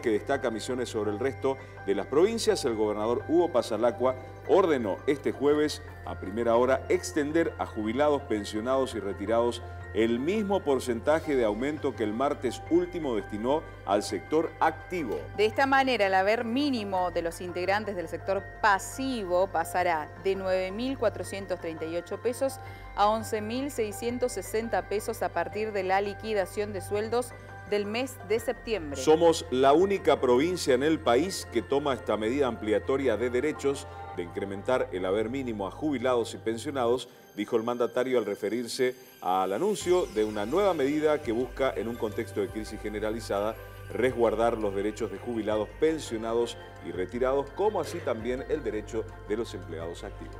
que destaca Misiones sobre el resto de las provincias, el gobernador Hugo Pasalacua ordenó este jueves a primera hora extender a jubilados, pensionados y retirados el mismo porcentaje de aumento que el martes último destinó al sector activo. De esta manera, el haber mínimo de los integrantes del sector pasivo pasará de 9.438 pesos a 11.660 pesos a partir de la liquidación de sueldos del mes de septiembre. Somos la única provincia en el país que toma esta medida ampliatoria de derechos de incrementar el haber mínimo a jubilados y pensionados, dijo el mandatario al referirse al anuncio de una nueva medida que busca, en un contexto de crisis generalizada, resguardar los derechos de jubilados, pensionados y retirados, como así también el derecho de los empleados activos.